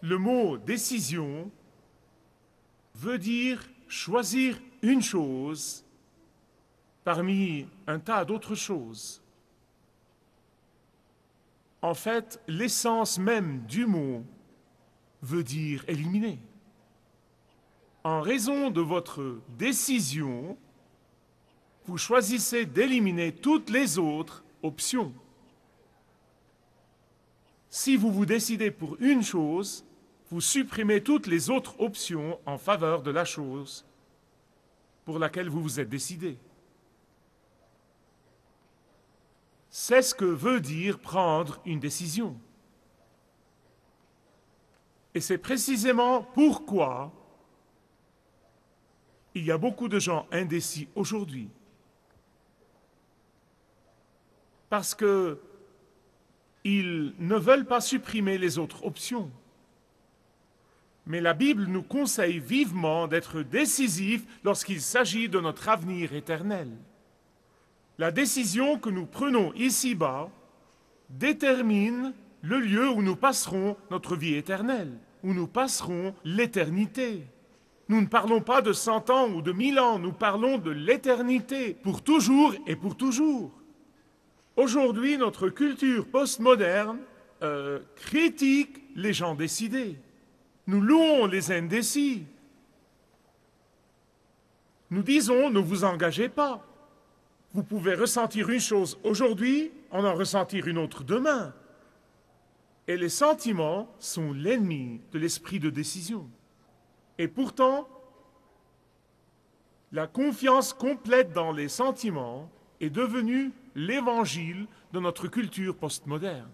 Le mot décision veut dire choisir une chose parmi un tas d'autres choses. En fait, l'essence même du mot veut dire éliminer. En raison de votre décision, vous choisissez d'éliminer toutes les autres options. Si vous vous décidez pour une chose, vous supprimez toutes les autres options en faveur de la chose pour laquelle vous vous êtes décidé. C'est ce que veut dire prendre une décision. Et c'est précisément pourquoi il y a beaucoup de gens indécis aujourd'hui. Parce que ils ne veulent pas supprimer les autres options. Mais la Bible nous conseille vivement d'être décisifs lorsqu'il s'agit de notre avenir éternel. La décision que nous prenons ici-bas détermine le lieu où nous passerons notre vie éternelle, où nous passerons l'éternité. Nous ne parlons pas de cent ans ou de mille ans, nous parlons de l'éternité, pour toujours et pour toujours. Aujourd'hui, notre culture postmoderne euh, critique les gens décidés. Nous louons les indécis. Nous disons, ne vous engagez pas. Vous pouvez ressentir une chose aujourd'hui, en en ressentir une autre demain. Et les sentiments sont l'ennemi de l'esprit de décision. Et pourtant, la confiance complète dans les sentiments est devenue l'évangile de notre culture postmoderne.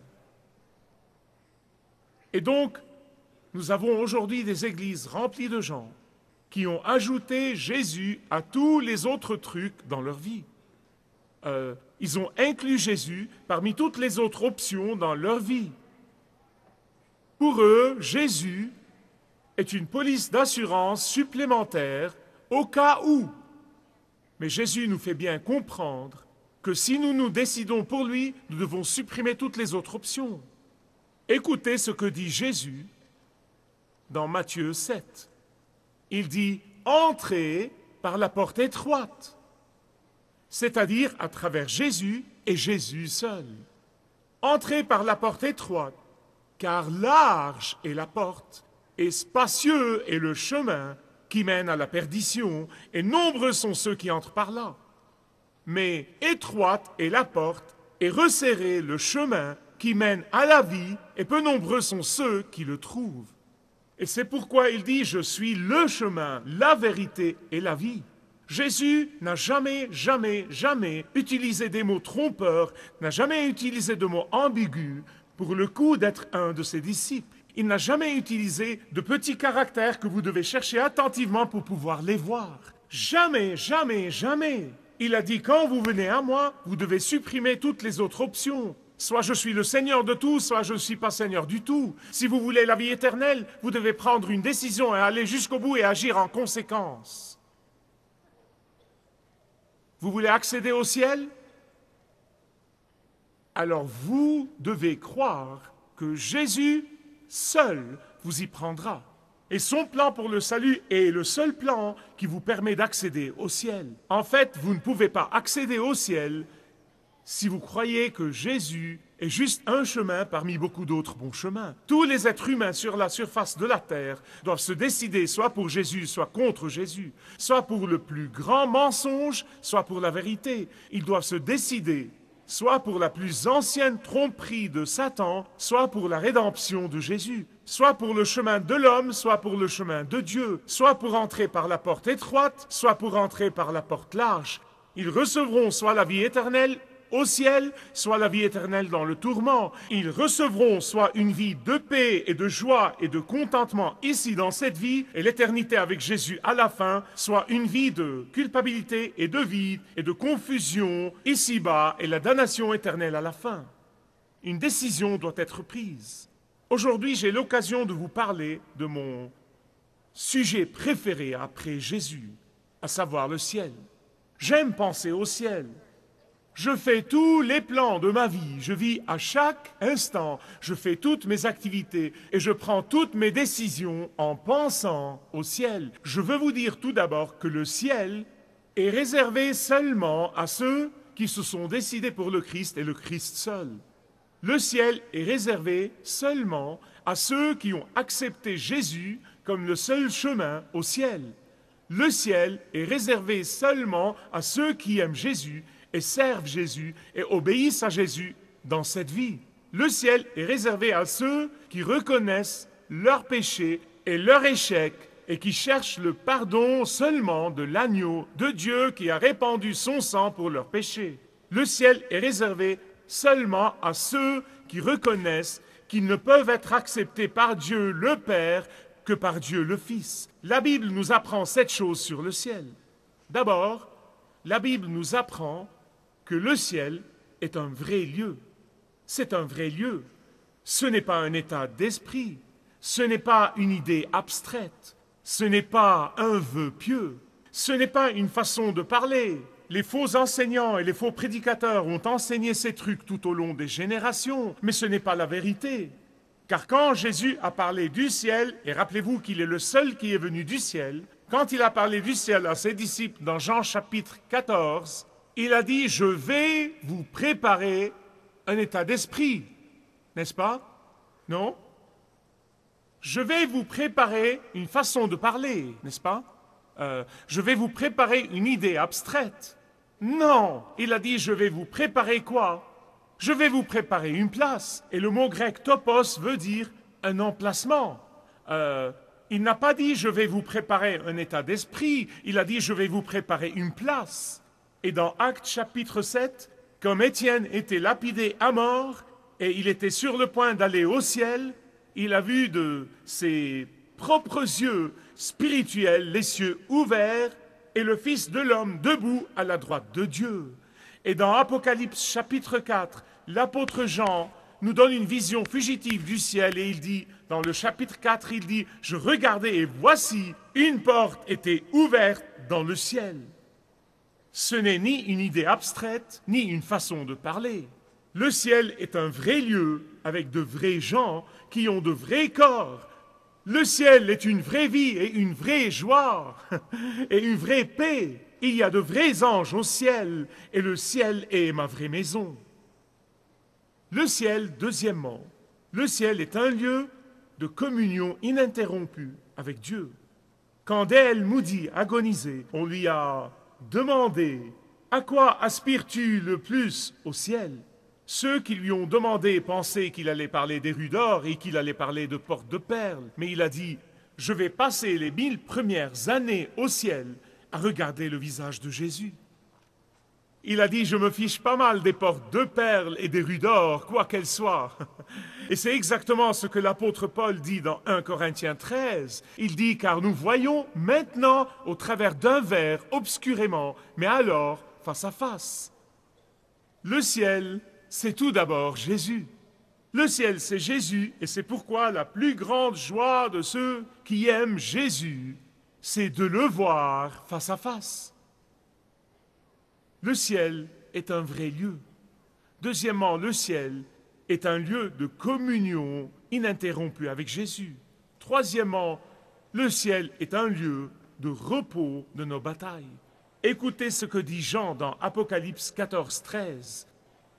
Et donc, nous avons aujourd'hui des églises remplies de gens qui ont ajouté Jésus à tous les autres trucs dans leur vie. Euh, ils ont inclus Jésus parmi toutes les autres options dans leur vie. Pour eux, Jésus est une police d'assurance supplémentaire au cas où. Mais Jésus nous fait bien comprendre que si nous nous décidons pour lui, nous devons supprimer toutes les autres options. Écoutez ce que dit Jésus dans Matthieu 7. Il dit Entrez par la porte étroite, c'est-à-dire à travers Jésus et Jésus seul. Entrez par la porte étroite, car large est la porte et spacieux est le chemin qui mène à la perdition, et nombreux sont ceux qui entrent par là. Mais étroite est la porte et resserré le chemin qui mène à la vie, et peu nombreux sont ceux qui le trouvent. Et c'est pourquoi il dit, je suis le chemin, la vérité et la vie. Jésus n'a jamais, jamais, jamais utilisé des mots trompeurs, n'a jamais utilisé de mots ambigus pour le coup d'être un de ses disciples. Il n'a jamais utilisé de petits caractères que vous devez chercher attentivement pour pouvoir les voir. Jamais, jamais, jamais. Il a dit, quand vous venez à moi, vous devez supprimer toutes les autres options. Soit je suis le Seigneur de tout, soit je ne suis pas Seigneur du tout. Si vous voulez la vie éternelle, vous devez prendre une décision et aller jusqu'au bout et agir en conséquence. Vous voulez accéder au ciel? Alors vous devez croire que Jésus seul vous y prendra. Et son plan pour le salut est le seul plan qui vous permet d'accéder au ciel. En fait, vous ne pouvez pas accéder au ciel si vous croyez que Jésus est juste un chemin parmi beaucoup d'autres bons chemins. Tous les êtres humains sur la surface de la terre doivent se décider soit pour Jésus, soit contre Jésus, soit pour le plus grand mensonge, soit pour la vérité. Ils doivent se décider soit pour la plus ancienne tromperie de Satan, soit pour la rédemption de Jésus, soit pour le chemin de l'homme, soit pour le chemin de Dieu, soit pour entrer par la porte étroite, soit pour entrer par la porte large. Ils recevront soit la vie éternelle au ciel, soit la vie éternelle dans le tourment. Ils recevront soit une vie de paix et de joie et de contentement ici dans cette vie, et l'éternité avec Jésus à la fin, soit une vie de culpabilité et de vide et de confusion ici-bas et la damnation éternelle à la fin. Une décision doit être prise. Aujourd'hui, j'ai l'occasion de vous parler de mon sujet préféré après Jésus, à savoir le ciel. J'aime penser au ciel. Je fais tous les plans de ma vie, je vis à chaque instant, je fais toutes mes activités et je prends toutes mes décisions en pensant au ciel. Je veux vous dire tout d'abord que le ciel est réservé seulement à ceux qui se sont décidés pour le Christ et le Christ seul. Le ciel est réservé seulement à ceux qui ont accepté Jésus comme le seul chemin au ciel. Le ciel est réservé seulement à ceux qui aiment Jésus et servent Jésus et obéissent à Jésus dans cette vie. Le ciel est réservé à ceux qui reconnaissent leur péché et leur échec et qui cherchent le pardon seulement de l'agneau de Dieu qui a répandu son sang pour leurs péchés. Le ciel est réservé seulement à ceux qui reconnaissent qu'ils ne peuvent être acceptés par Dieu le Père que par Dieu le Fils. La Bible nous apprend cette chose sur le ciel. D'abord, la Bible nous apprend que le ciel est un vrai lieu. C'est un vrai lieu. Ce n'est pas un état d'esprit. Ce n'est pas une idée abstraite. Ce n'est pas un vœu pieux. Ce n'est pas une façon de parler. Les faux enseignants et les faux prédicateurs ont enseigné ces trucs tout au long des générations, mais ce n'est pas la vérité. Car quand Jésus a parlé du ciel, et rappelez-vous qu'il est le seul qui est venu du ciel, quand il a parlé du ciel à ses disciples dans Jean chapitre 14, il a dit, je vais vous préparer un état d'esprit, n'est-ce pas? Non? Je vais vous préparer une façon de parler, n'est-ce pas? Euh, Je vais vous préparer une idée abstraite. Non, il a dit, je vais vous préparer quoi? Je vais vous préparer une place. Et le mot grec topos veut dire un emplacement. Euh, il n'a pas dit, je vais vous préparer un état d'esprit, il a dit, je vais vous préparer une place. Et dans Actes chapitre 7, comme Étienne était lapidé à mort et il était sur le point d'aller au ciel, il a vu de ses propres yeux spirituels les cieux ouverts et le Fils de l'homme debout à la droite de Dieu. Et dans Apocalypse chapitre 4, l'apôtre Jean nous donne une vision fugitive du ciel et il dit, dans le chapitre 4, il dit, je regardais et voici, une porte était ouverte dans le ciel. Ce n'est ni une idée abstraite, ni une façon de parler. Le ciel est un vrai lieu avec de vrais gens qui ont de vrais corps. Le ciel est une vraie vie et une vraie joie et une vraie paix. Il y a de vrais anges au ciel et le ciel est ma vraie maison. Le ciel, deuxièmement, le ciel est un lieu de communion ininterrompue avec Dieu. Quand El Moody agonisait, on lui a demandé À quoi aspires-tu le plus au ciel? Ceux qui lui ont demandé pensaient qu'il allait parler des rues d'or et qu'il allait parler de portes de perles, mais il a dit Je vais passer les mille premières années au ciel à regarder le visage de Jésus. Il a dit, je me fiche pas mal des portes de perles et des rues d'or, quoi qu'elles soient. Et c'est exactement ce que l'apôtre Paul dit dans 1 Corinthiens 13. Il dit, car nous voyons maintenant au travers d'un verre obscurément, mais alors face à face. Le ciel, c'est tout d'abord Jésus. Le ciel, c'est Jésus, et c'est pourquoi la plus grande joie de ceux qui aiment Jésus, c'est de le voir face à face. Le ciel est un vrai lieu. Deuxièmement, le ciel est un lieu de communion ininterrompue avec Jésus. Troisièmement, le ciel est un lieu de repos de nos batailles. Écoutez ce que dit Jean dans Apocalypse 14, 13.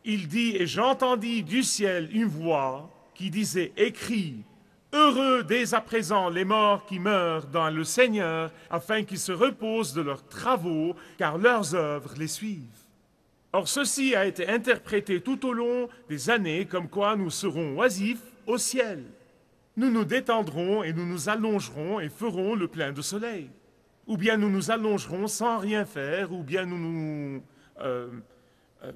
Il dit, et j'entendis du ciel une voix qui disait, écrit, Heureux dès à présent les morts qui meurent dans le Seigneur, afin qu'ils se reposent de leurs travaux, car leurs œuvres les suivent. Or ceci a été interprété tout au long des années comme quoi nous serons oisifs au ciel. Nous nous détendrons et nous nous allongerons et ferons le plein de soleil. Ou bien nous nous allongerons sans rien faire, ou bien nous nous euh, euh,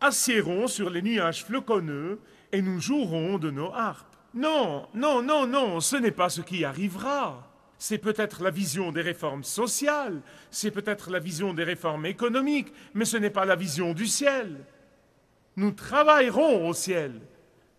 assiérons sur les nuages floconneux et nous jouerons de nos harpes. Non, non, non, non, ce n'est pas ce qui arrivera. C'est peut-être la vision des réformes sociales, c'est peut-être la vision des réformes économiques, mais ce n'est pas la vision du ciel. Nous travaillerons au ciel.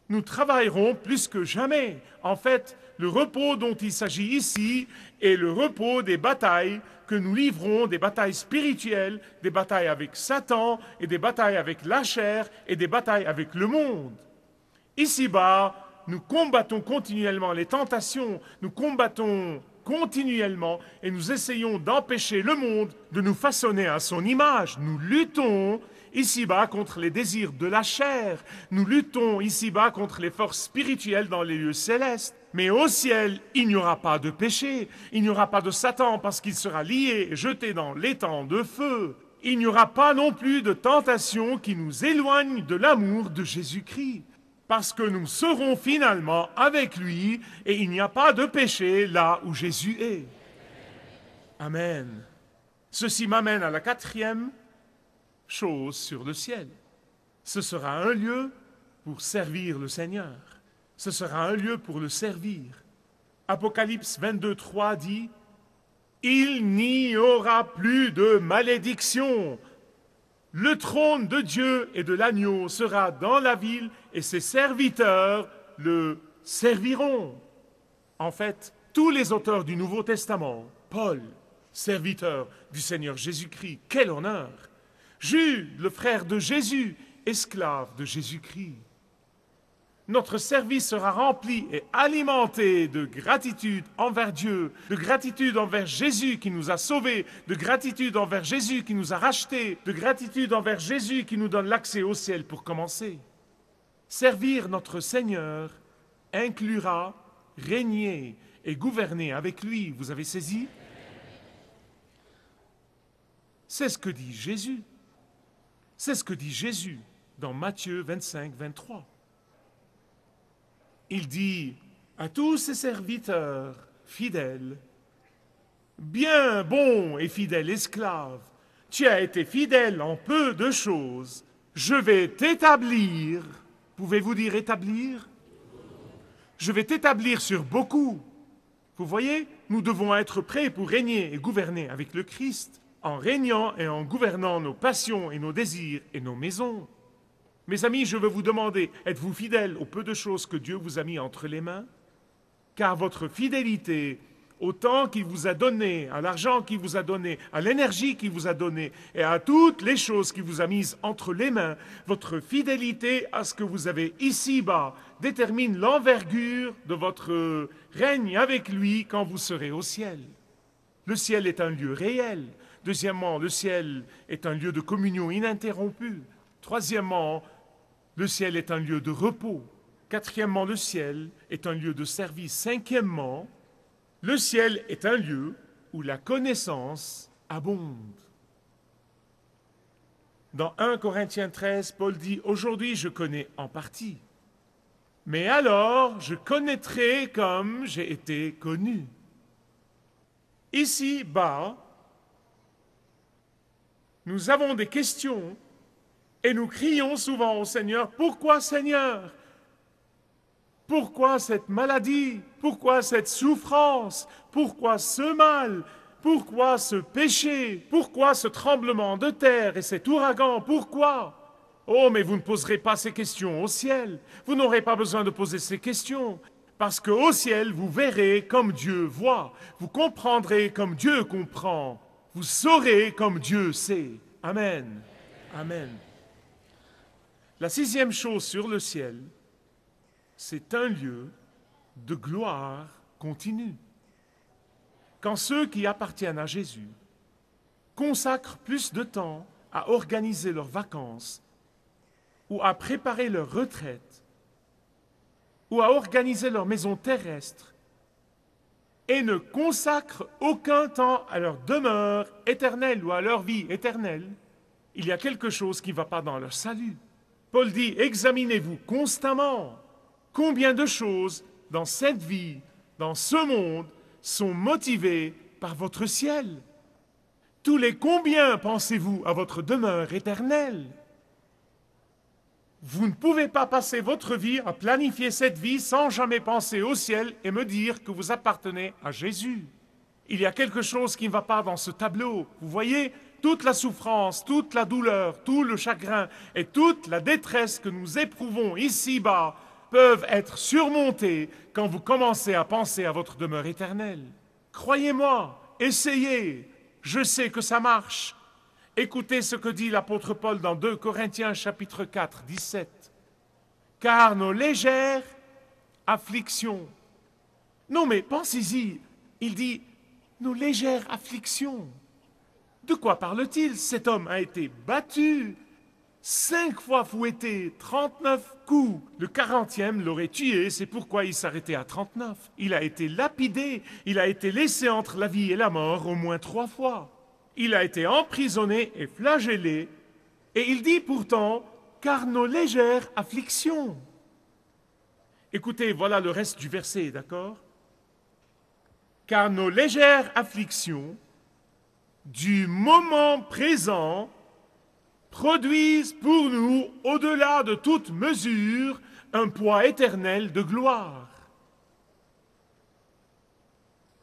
nous travaillerons plus que jamais. En fait, le repos dont il s'agit ici est le repos des batailles que nous livrons, des batailles spirituelles, des batailles avec Satan et des batailles avec la chair et des batailles avec le monde. Ici-bas, nous combattons continuellement les tentations, nous combattons continuellement et nous essayons d'empêcher le monde de nous façonner à son image. Nous luttons ici-bas contre les désirs de la chair, nous luttons ici-bas contre les forces spirituelles dans les lieux célestes. Mais au ciel, il n'y aura pas de péché, il n'y aura pas de Satan parce qu'il sera lié et jeté dans l'étang de feu. Il n'y aura pas non plus de tentation qui nous éloigne de l'amour de Jésus-Christ parce que nous serons finalement avec lui et il n'y a pas de péché là où Jésus est. Amen. Ceci m'amène à la quatrième chose sur le ciel. Ce sera un lieu pour servir le Seigneur. Ce sera un lieu pour le servir. Apocalypse 22, 3 dit, Il n'y aura plus de malédiction. Le trône de Dieu et de l'agneau sera dans la ville et ses serviteurs le serviront. En fait, tous les auteurs du Nouveau Testament, Paul, serviteur du Seigneur Jésus-Christ, quel honneur. Jude, le frère de Jésus, esclave de Jésus-Christ notre service sera rempli et alimenté de gratitude envers Dieu, de gratitude envers Jésus qui nous a sauvés, de gratitude envers Jésus qui nous a rachetés, de gratitude envers Jésus qui nous donne l'accès au ciel pour commencer. Servir notre Seigneur inclura régner et gouverner avec lui. Vous avez saisi? C'est ce que dit Jésus. C'est ce que dit Jésus dans Matthieu 25, 23 il dit à tous ses serviteurs fidèles, Bien bon et fidèle esclave, tu as été fidèle en peu de choses, je vais t'établir. Pouvez-vous dire établir? Je vais t'établir sur beaucoup. Vous voyez, nous devons être prêts pour régner et gouverner avec le Christ, en régnant et en gouvernant nos passions et nos désirs et nos maisons. Mes amis, je veux vous demander, êtes-vous fidèles au peu de choses que Dieu vous a mis entre les mains? Car votre fidélité au temps qu'il vous a donné, à l'argent qu'il vous a donné, à l'énergie qu'il vous a donné et à toutes les choses qu'il vous a mises entre les mains, votre fidélité à ce que vous avez ici-bas détermine l'envergure de votre règne avec lui quand vous serez au ciel. Le ciel est un lieu réel. Deuxièmement, le ciel est un lieu de communion ininterrompue. Troisièmement, le ciel est un lieu de repos. Quatrièmement, le ciel est un lieu de service. Cinquièmement, le ciel est un lieu où la connaissance abonde. Dans 1 Corinthiens 13, Paul dit, Aujourd'hui je connais en partie, mais alors je connaîtrai comme j'ai été connu. Ici bas, nous avons des questions et nous crions souvent au Seigneur, pourquoi Seigneur? Pourquoi cette maladie? Pourquoi cette souffrance? Pourquoi ce mal? Pourquoi ce péché? Pourquoi ce tremblement de terre et cet ouragan? Pourquoi? Oh, mais vous ne poserez pas ces questions au ciel. Vous n'aurez pas besoin de poser ces questions. Parce qu'au ciel, vous verrez comme Dieu voit. Vous comprendrez comme Dieu comprend. Vous saurez comme Dieu sait. Amen. Amen. La sixième chose sur le ciel, c'est un lieu de gloire continue. Quand ceux qui appartiennent à Jésus consacrent plus de temps à organiser leurs vacances ou à préparer leur retraite ou à organiser leur maison terrestre et ne consacrent aucun temps à leur demeure éternelle ou à leur vie éternelle, il y a quelque chose qui ne va pas dans leur salut. Paul dit, examinez-vous constamment combien de choses dans cette vie, dans ce monde, sont motivées par votre ciel. Tous les combien pensez-vous à votre demeure éternelle? Vous ne pouvez pas passer votre vie à planifier cette vie sans jamais penser au ciel et me dire que vous appartenez à Jésus. Il y a quelque chose qui ne va pas dans ce tableau. Vous voyez, toute la souffrance, toute la douleur, tout le chagrin et toute la détresse que nous éprouvons ici-bas peuvent être surmontées quand vous commencez à penser à votre demeure éternelle. Croyez-moi, essayez, je sais que ça marche. Écoutez ce que dit l'apôtre Paul dans 2 Corinthiens chapitre 4, 17. Car nos légères afflictions. Non mais pensez-y, il dit nos légères afflictions. De quoi parle-t-il? Cet homme a été battu, cinq fois fouetté, 39 coups. Le quarantième l'aurait tué, c'est pourquoi il s'arrêtait à 39. Il a été lapidé, il a été laissé entre la vie et la mort au moins trois fois. Il a été emprisonné et flagellé, et il dit pourtant, car nos légères afflictions. Écoutez, voilà le reste du verset, d'accord? Car nos légères afflictions du moment présent produisent pour nous, au-delà de toute mesure, un poids éternel de gloire.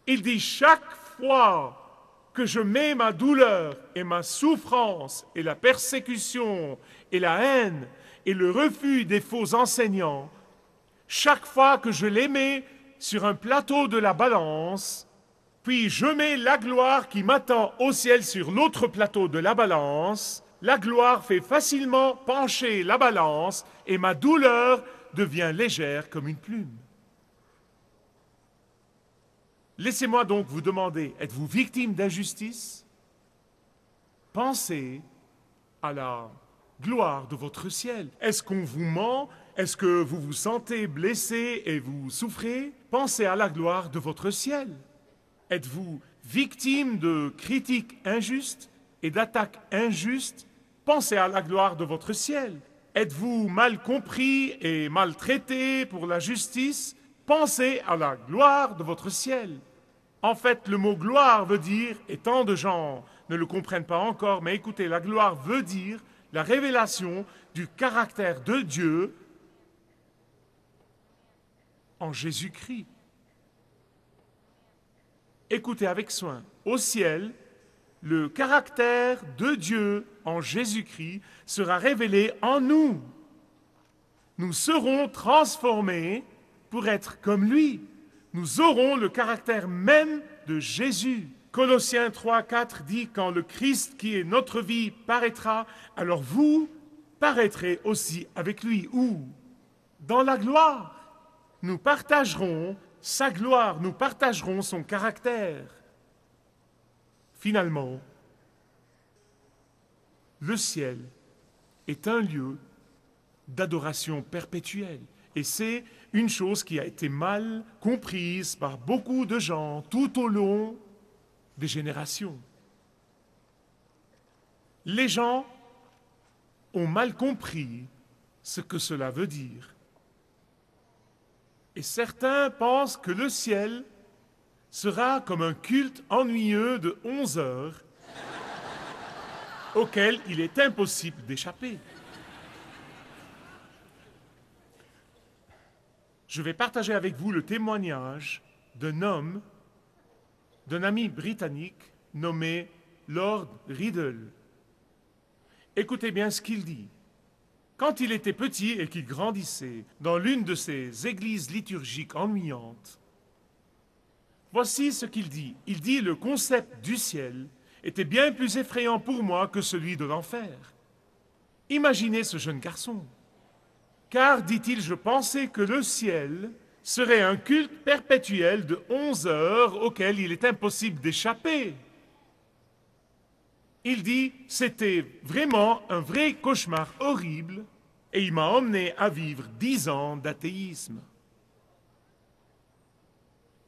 Il dit chaque fois que je mets ma douleur et ma souffrance et la persécution et la haine et le refus des faux enseignants, chaque fois que je les mets sur un plateau de la balance, puis je mets la gloire qui m'attend au ciel sur l'autre plateau de la balance. La gloire fait facilement pencher la balance et ma douleur devient légère comme une plume. Laissez-moi donc vous demander, êtes-vous victime d'injustice? Pensez à la gloire de votre ciel. Est-ce qu'on vous ment? Est-ce que vous vous sentez blessé et vous souffrez? Pensez à la gloire de votre ciel. Êtes-vous victime de critiques injustes et d'attaques injustes? Pensez à la gloire de votre ciel. Êtes-vous mal compris et maltraité pour la justice? Pensez à la gloire de votre ciel. En fait, le mot gloire veut dire, et tant de gens ne le comprennent pas encore, mais écoutez, la gloire veut dire la révélation du caractère de Dieu en Jésus-Christ. Écoutez avec soin. Au ciel, le caractère de Dieu en Jésus-Christ sera révélé en nous. Nous serons transformés pour être comme lui. Nous aurons le caractère même de Jésus. Colossiens 3, 4 dit, quand le Christ qui est notre vie paraîtra, alors vous paraîtrez aussi avec lui. Où Dans la gloire. Nous partagerons sa gloire, nous partagerons son caractère. Finalement, le ciel est un lieu d'adoration perpétuelle. Et c'est une chose qui a été mal comprise par beaucoup de gens tout au long des générations. Les gens ont mal compris ce que cela veut dire. Et certains pensent que le ciel sera comme un culte ennuyeux de 11 heures auquel il est impossible d'échapper. Je vais partager avec vous le témoignage d'un homme, d'un ami britannique nommé Lord Riddle. Écoutez bien ce qu'il dit. Quand il était petit et qu'il grandissait dans l'une de ces églises liturgiques ennuyantes, voici ce qu'il dit. Il dit le concept du ciel était bien plus effrayant pour moi que celui de l'enfer. Imaginez ce jeune garçon. Car, dit-il, je pensais que le ciel serait un culte perpétuel de onze heures auquel il est impossible d'échapper. Il dit, c'était vraiment un vrai cauchemar horrible et il m'a emmené à vivre dix ans d'athéisme.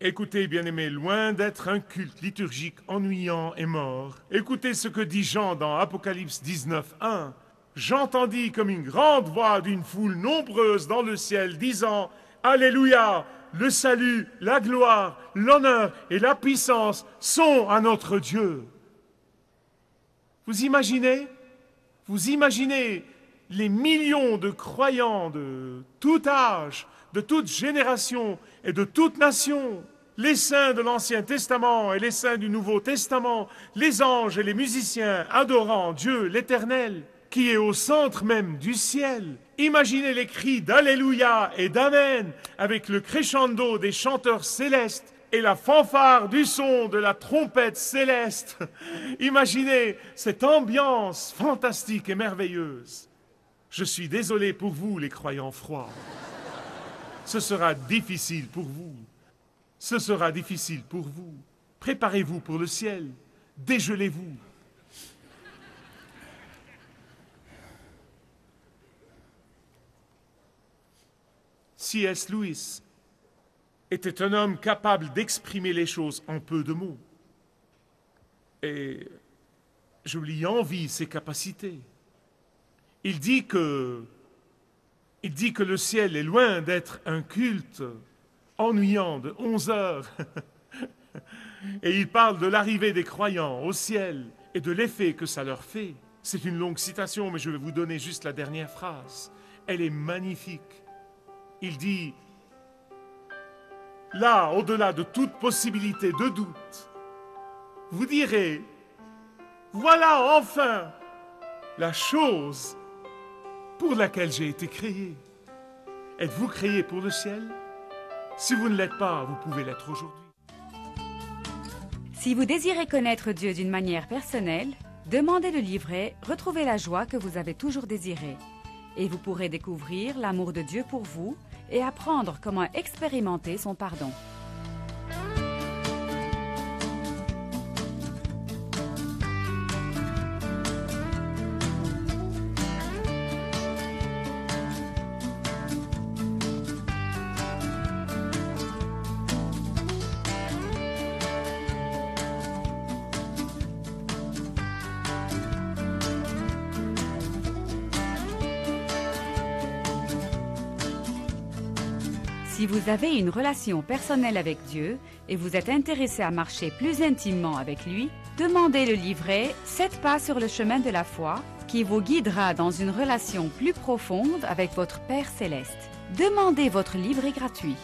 Écoutez, bien-aimés, loin d'être un culte liturgique ennuyant et mort, écoutez ce que dit Jean dans Apocalypse 19, 1. J'entendis comme une grande voix d'une foule nombreuse dans le ciel disant Alléluia, le salut, la gloire, l'honneur et la puissance sont à notre Dieu. Vous imaginez Vous imaginez les millions de croyants de tout âge, de toute génération et de toute nation, les saints de l'Ancien Testament et les saints du Nouveau Testament, les anges et les musiciens adorant Dieu l'Éternel. qui est au centre même du ciel. Imaginez les cris d'Alléluia et d'Amen avec le crescendo des chanteurs célestes et la fanfare du son de la trompette céleste. Imaginez cette ambiance fantastique et merveilleuse. Je suis désolé pour vous, les croyants froids. Ce sera difficile pour vous. Ce sera difficile pour vous. Préparez-vous pour le ciel. Dégelez-vous. C.S. Lewis était un homme capable d'exprimer les choses en peu de mots. Et je lui envie ses capacités. Il dit que il dit que le ciel est loin d'être un culte ennuyant de 11 heures. et il parle de l'arrivée des croyants au ciel et de l'effet que ça leur fait. C'est une longue citation, mais je vais vous donner juste la dernière phrase. Elle est magnifique. Il dit, là, au-delà de toute possibilité de doute, vous direz, voilà enfin la chose pour laquelle j'ai été créé. Êtes-vous créé pour le ciel? Si vous ne l'êtes pas, vous pouvez l'être aujourd'hui. Si vous désirez connaître Dieu d'une manière personnelle, demandez le livret Retrouvez la joie que vous avez toujours désirée. Et vous pourrez découvrir l'amour de Dieu pour vous et apprendre comment expérimenter son pardon. Si vous avez une relation personnelle avec Dieu et vous êtes intéressé à marcher plus intimement avec lui, demandez le livret 7 pas sur le chemin de la foi qui vous guidera dans une relation plus profonde avec votre Père céleste. Demandez votre livret gratuit.